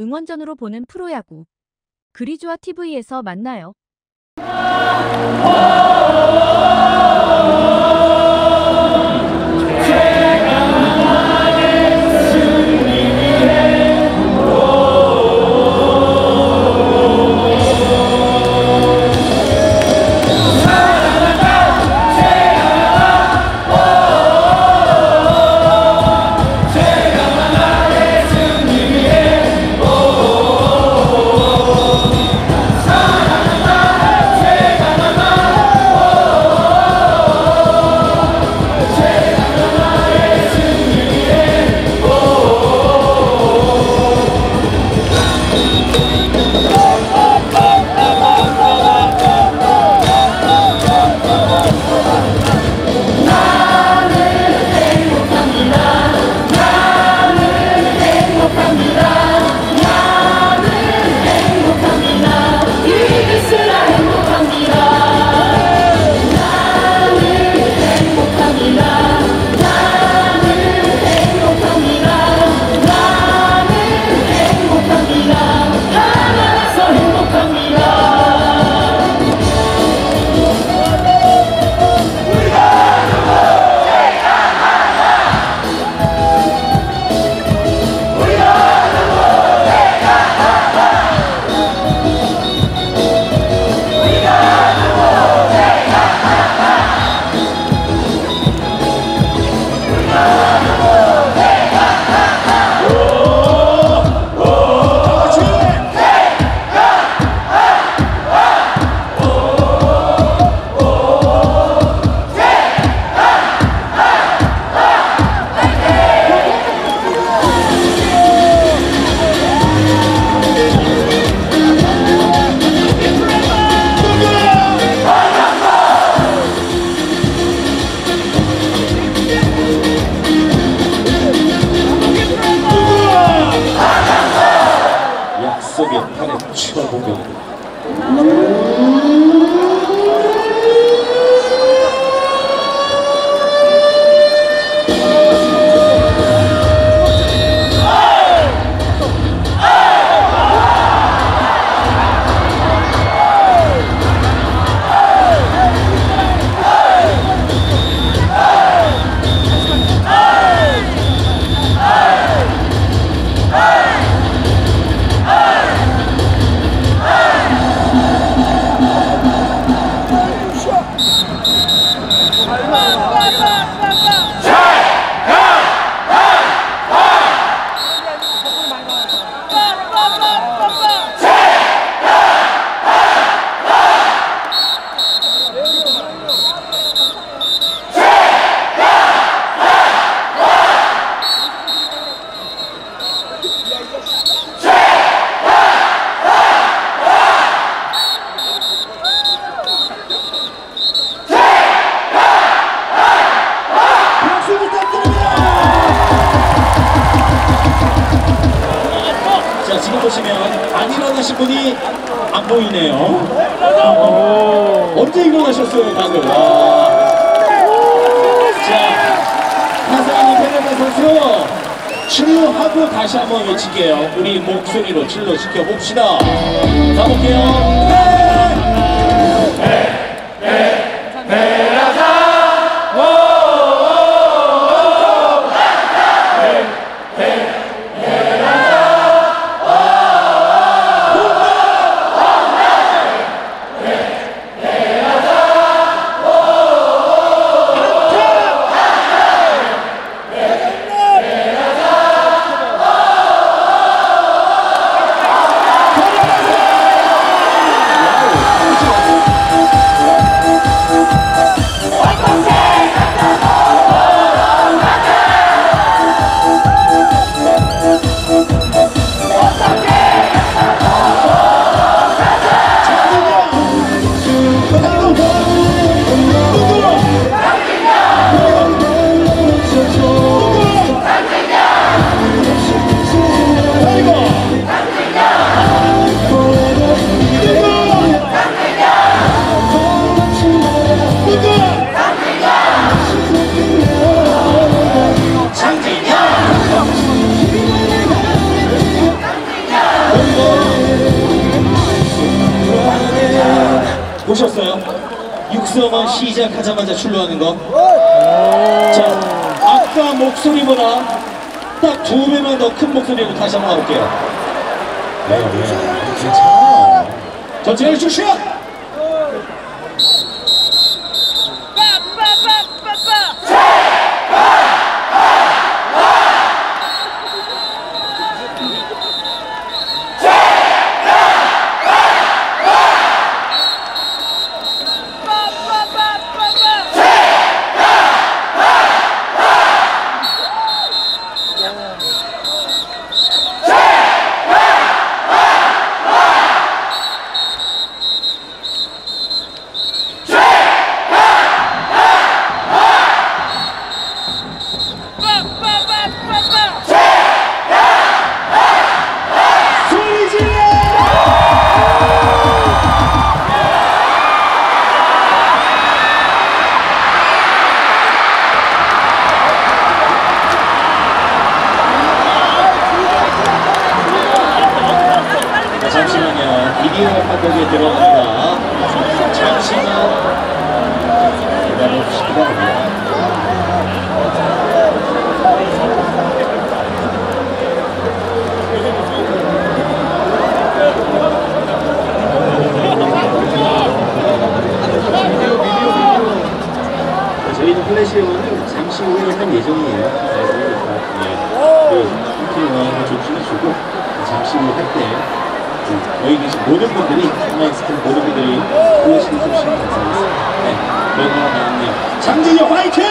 응원전으로 보는 프로야구. 그리조아 TV에서 만나요. 자 지금 보시면 안 일어나신 분이 안 보이네요. 어, 언제 일어나셨어요 방금? 아. 자 하상이 베네다 선수 칠로하고 다시 한번 외칠게요. 우리 목소리로 칠로 지켜봅시다. 가볼게요. 보셨어요? 육성원 시작하자마자 출루하는 거. 자, 아까 목소리보다 딱 두 배만 더 큰 목소리로 다시 한번 가볼게요. 네, 네. 괜찮아요. 전체를 주시오! 저희는 플래시오는 잠시 후에 할 예정이에요. 그 팀원 조치를 주고 잠시 후할때 여기 계신 모든 분들이 스팀 모든 분들이 좀 시면 감사하겠습니다. 네, 그러고 나왔네요. 장진영 화이팅!